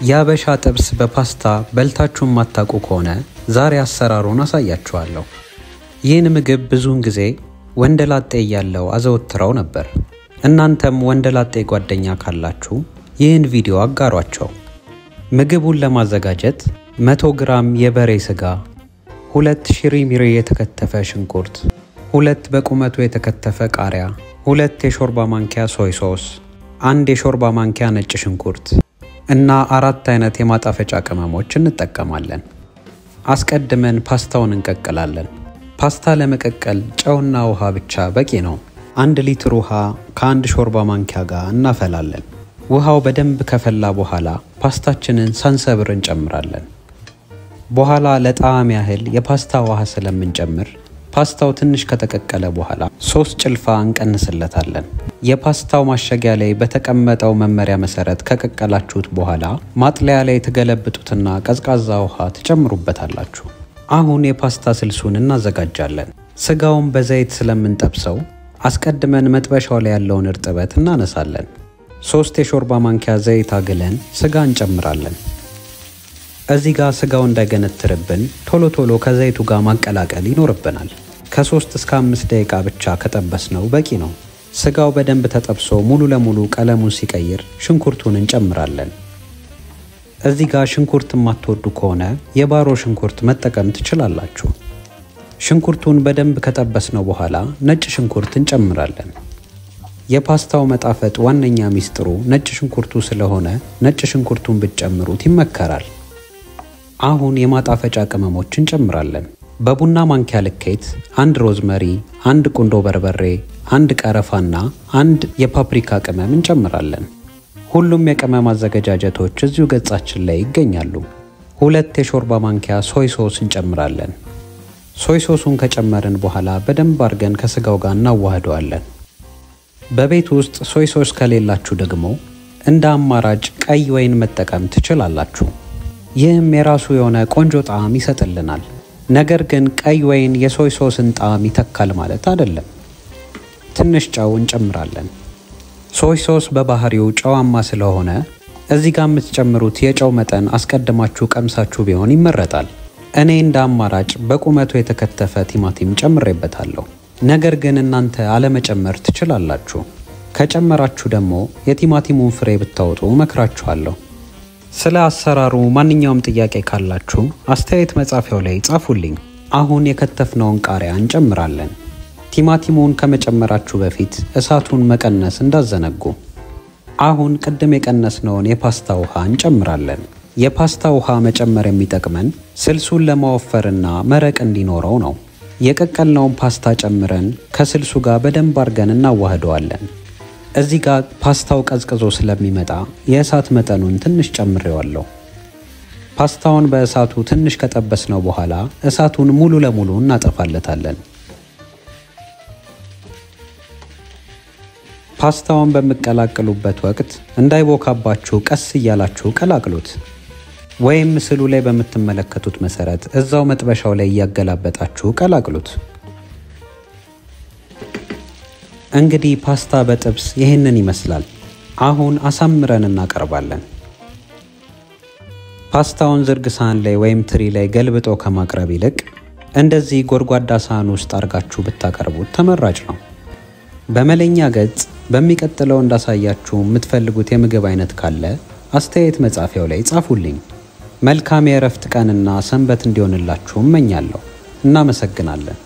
የአበሻ ጥብስ በፓስታ በልታችሁ የማታውቁ ከሆነ ዛሬ አሰራሩን አሳያችኋለሁ። ይህን ምግብ ብዙውን ጊዜ ወንደላጤ እያለው አዘወትረው ነበር። እናንተም ወንደላጤ ጓደኛ ካላችሁ ይህን ቪዲዮ አጋሯቸው። ምግቡን ለማዘጋጀት 100 ግራም የበሬ ስጋ፣ ሁለት ሽሪሚሪ የተከተፈ ሽንኩርት፣ ሁለት በቁመቱ የተከተፈ ቃሪያ፣ ሁለት የሾርባ ማንኪያ ሶይ ሶስ፣ አንድ የሾርባ ማንኪያ ነጭ ሽንኩርት እና አራት አይነት የማጣፈጫ ቅመሞች እንጠቀማለን። አስቀድመን ፓስታውን እንቀቅላለን። ፓስታ ለመቀቀል ጨውና ውሃ ብቻ በቂ ነው። አንድ ሊትር ውሃ ከአንድ ሾርባ ማንኪያ ጋር እናፈላለን። ውሃው በደንብ ከፈላ በኋላ ፓስታችንን ሳንሰብር እንጨምራለን። በኋላ ለጣዕም ያህል የፓስታ ውሃ ስለምንጨምር ፓስታው ትንሽ ከተቀቀለ በኋላ ሶስት ጭልፋ እንቀንስለታለን። የፓስታው ማሸጊያ ላይ በተቀመጠው መመሪያ መሰረት ከቀቀላችሁት በኋላ ማጥለያ ላይ የተገለብጡትና ቀዝቃዛ ውሃ ትጨምሩበታላችሁ። አሁን የፓስታ ስልሱን እናዘጋጃለን። ስጋውን በዘይት ስለምንጠብሰው አስቀድመን መጥበሻው ላይ ያለውን እርጥበት እናነሳለን። ሶስት የሾርባ ማንኪያ ዘይት አግለን ስጋ እንጨምራለን። እዚህ ጋር ስጋው እንዳይገነትርብን ቶሎ ቶሎ ከዘይቱ ጋር ማቀላቀል ይኖርብናል። ከሶስት እስከ አምስት ደቂቃ ብቻ ከጠበስነው በቂ ነው። ስጋው በደንብ ተጠብሶ ሙሉ ለሙሉ ቀለሙን ሲቀይር ሽንኩርቱን እንጨምራለን። እዚህ ጋር ሽንኩርት የማትወዱ ከሆነ የባሮ ሽንኩርት መጠቀም ትችላላችሁ። ሽንኩርቱን በደንብ ከጠበስነው በኋላ ነጭ ሽንኩርት እንጨምራለን። የፓስታው መጣፈጥ ዋነኛ ሚስጥሩ ነጭ ሽንኩርቱ ስለሆነ ነጭ ሽንኩርቱን ብትጨምሩት ይመከራል። አሁን የማጣፈጫ ቅመሞች እንጨምራለን። በቡና ማንኪያ ልኬት አንድ ሮዝመሪ፣ አንድ ቁንዶ በርበሬ፣ አንድ ቀረፋና አንድ የፓፕሪካ ቅመም እንጨምራለን። ሁሉም የቅመም አዘገጃጀቶች እዚሁ ገጻችን ላይ ይገኛሉ። ሁለት የሾርባ ማንኪያ soy sauce እንጨምራለን። soy sauce ኡን ከጨመርን በኋላ በደንብ አድርገን ከስጋው ጋር እናዋህደዋለን። በቤት ውስጥ ሶይ ሶስ ከሌላችሁ ደግሞ እንደ አማራጭ ቀይ ወይን መጠቀም ትችላላችሁ። ይህም የራሱ የሆነ ቆንጆ ጣዕም ይሰጥልናል። ነገር ግን ቀይ ወይን የሶይ ሶስን ጣዕም ይተካል ማለት አይደለም። ትንሽ ጨው እንጨምራለን። ሶይ ሶስ በባህሪው ጨዋማ ስለሆነ እዚህ ጋር የምትጨምሩት የጨው መጠን አስቀድማችሁ ቀምሳችሁ ቢሆን ይመረጣል። እኔ እንደ አማራጭ በቁመቱ የተከተፈ ቲማቲም ጨምሬበታለሁ። ነገር ግን እናንተ አለመጨመር ትችላላችሁ። ከጨመራችሁ ደግሞ የቲማቲሙን ፍሬ ብታወጡ እመክራችኋለሁ። ስለ አሰራሩ ማንኛውም ጥያቄ ካላችሁ አስተያየት መጻፊያው ላይ ጻፉልኝ። አሁን የከተፍነውን ቃሪያ እንጨምራለን። ቲማቲሙን ከመጨመራችሁ በፊት እሳቱን መቀነስ እንዳዘነጉ። አሁን ቅድም የቀነስነውን የፓስታ ውሃ እንጨምራለን። የፓስታ ውሃ መጨመር የሚጠቅመን ስልሱን ለማወፈርና መረቅ እንዲኖረው ነው። የቀቀልነውን ፓስታ ጨምረን ከስልሱ ጋር በደንብ አድርገን እናዋህደዋለን። እዚህ ጋር ፓስታው ቀዝቅዞ ስለሚመጣ የእሳት መጠኑን ትንሽ ጨምሬዋለሁ። ፓስታውን በእሳቱ ትንሽ ከጠበስነው በኋላ እሳቱን ሙሉ ለሙሉ እናጠፋለታለን። ፓስታውን በምቀላቅሉበት ወቅት እንዳይቦካባችሁ ቀስ እያላችሁ ቀላቅሉት። ወይም ምስሉ ላይ በምትመለከቱት መሰረት እዛው መጥበሻው ላይ እያገላበጣችሁ ቀላቅሉት። እንግዲህ ፓስታ በጥብስ ይህንን ይመስላል። አሁን አሳምረን እናቀርባለን። ፓስታውን ዝርግ ሳህን ላይ ወይም ትሪ ላይ ገልብጦ ከማቅረብ ይልቅ እንደዚህ ጎድጓዳ ሳህን ውስጥ አድርጋችሁ ብታቀርቡት ተመራጭ ነው። በመለኛ ገጽ በሚቀጥለው እንዳሳያችሁ የምትፈልጉት የምግብ አይነት ካለ አስተያየት መጻፊያው ላይ ጻፉልኝ። መልካም የእረፍት ቀንና ሰንበት እንዲሆንላችሁ እመኛለሁ። እናመሰግናለን።